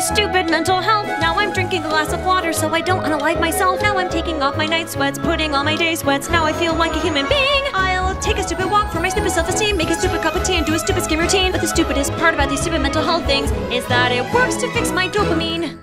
stupid mental health. Now I'm drinking a glass of water so I don't unalive myself. Now I'm taking off my night sweats, putting on my day sweats. Now I feel like a human being. I'll take a stupid walk for my stupid self-esteem, make a stupid cup of tea, and do a stupid skin routine. But the stupidest part about these stupid mental health things is that it works to fix my dopamine.